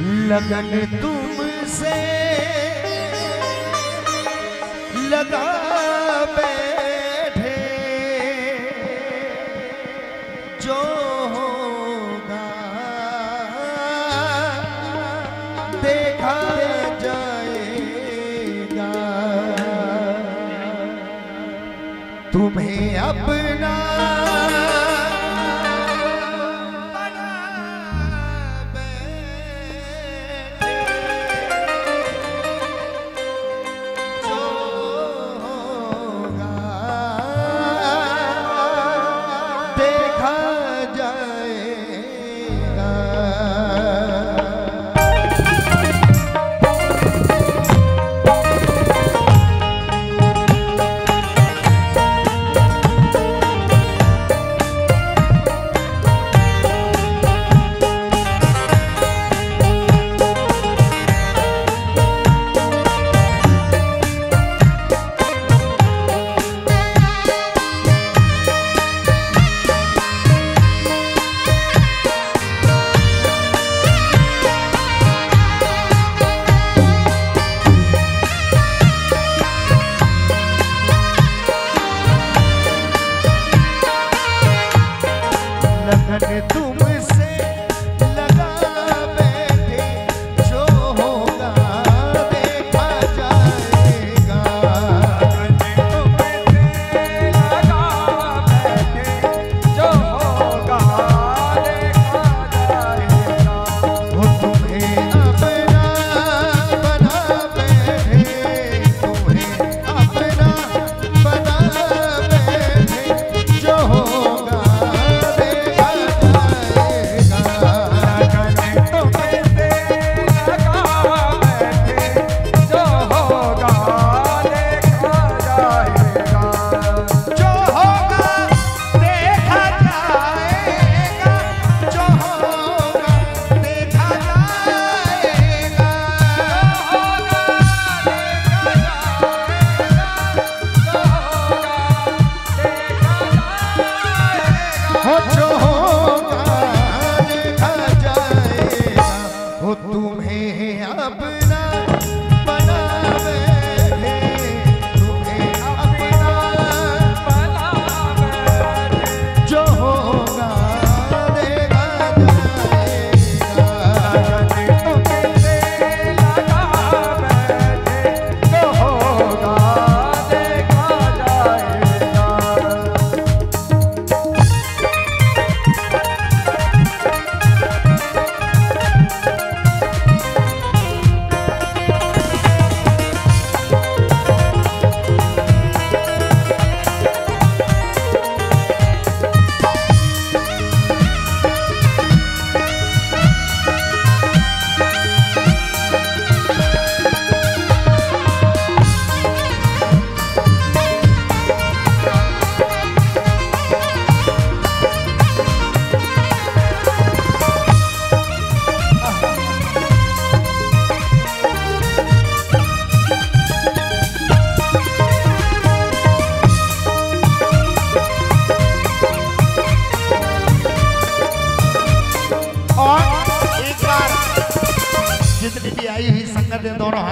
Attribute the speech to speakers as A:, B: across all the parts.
A: लगन तुमसे लगा बैठे। जो होगा देखा जाएगा। तुम्हें अपना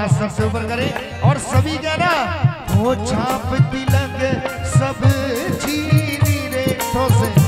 A: हाथ सबसे ऊपर करें। और सभी गाना वो छाप तिलक, सब चीनी रे तो से